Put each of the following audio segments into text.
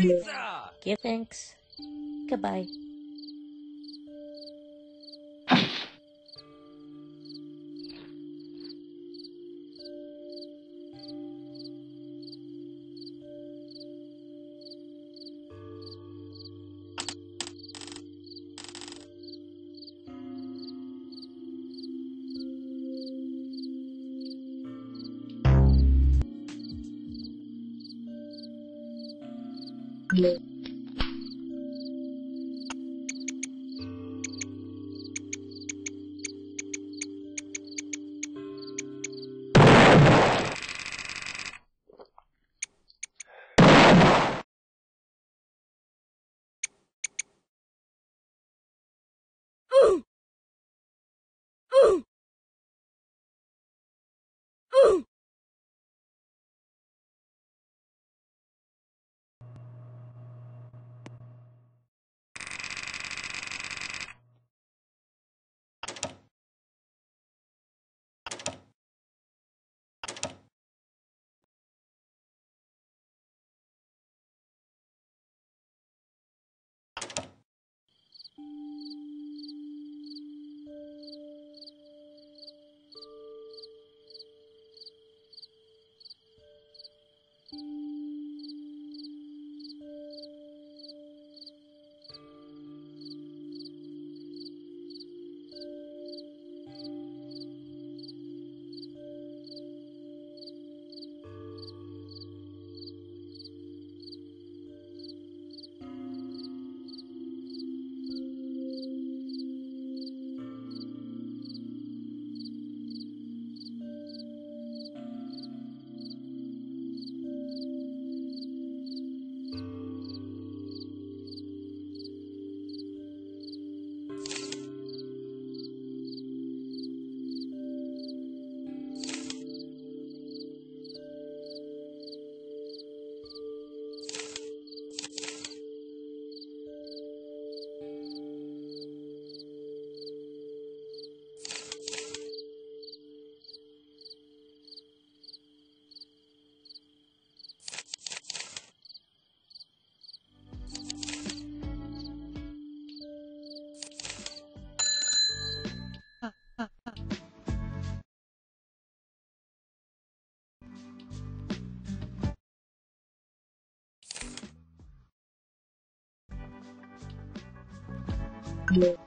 Pizza! Give thanks. Goodbye. Cool.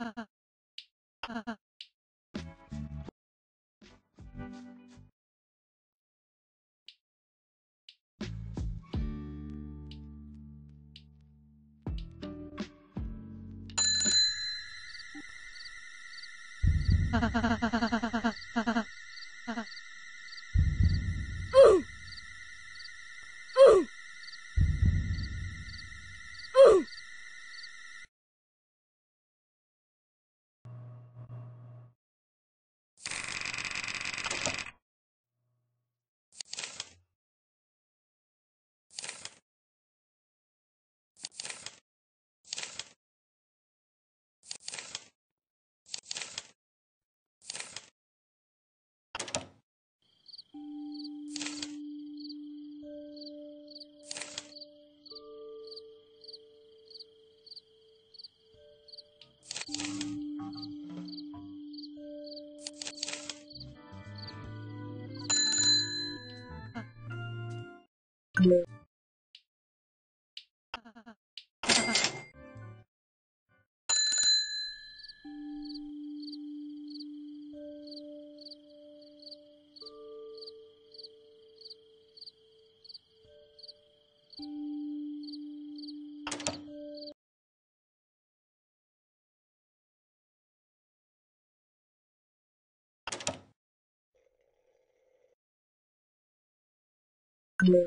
Ha ha ha ha. ハハハハ! I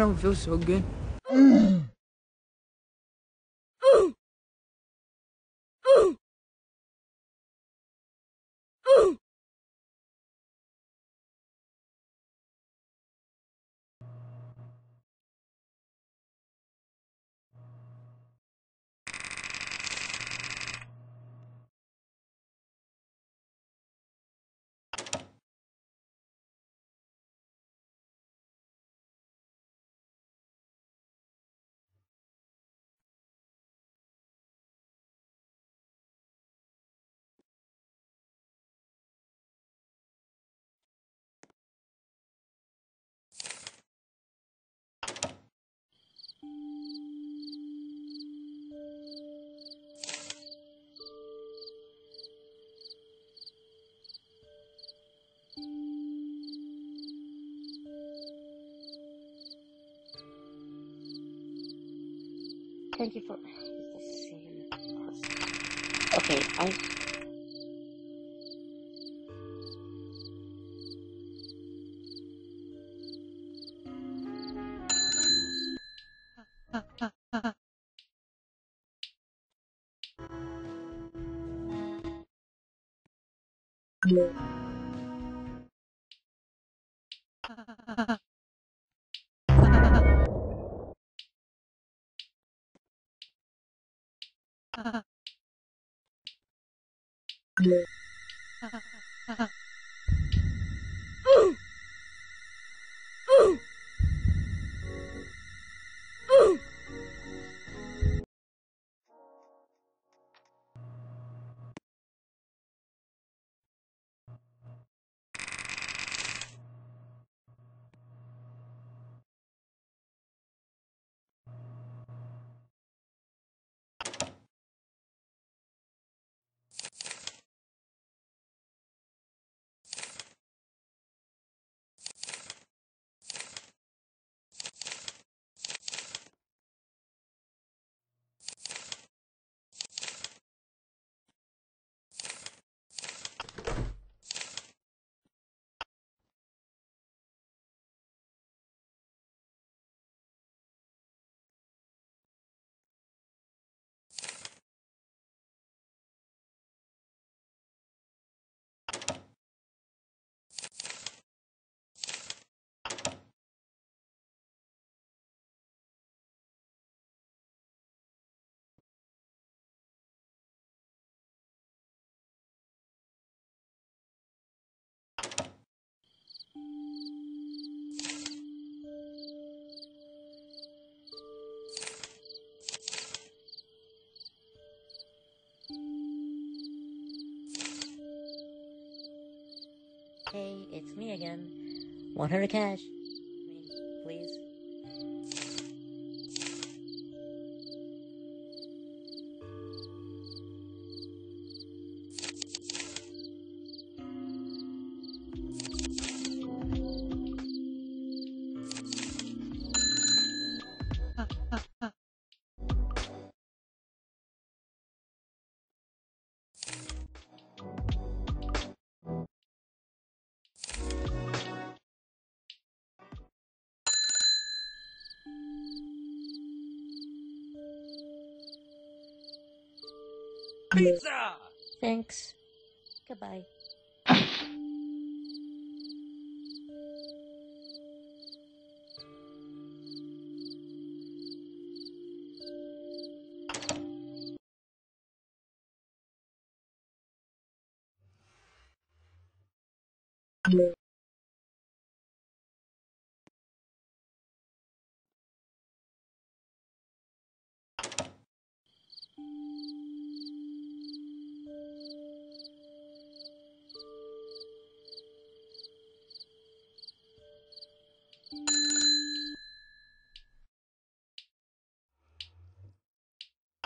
don't feel so good. Mm. Thank you for. Okay, I. Uh-huh. Hey, it's me again. 100 cash. Please. Pizza! Thanks. Goodbye.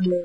Yeah.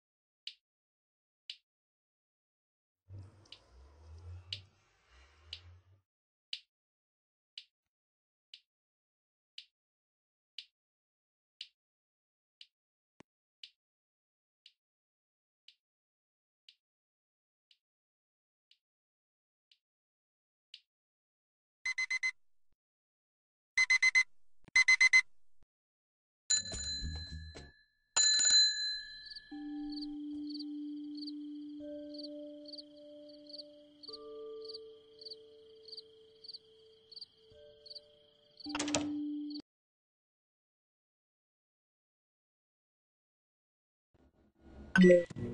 Yeah.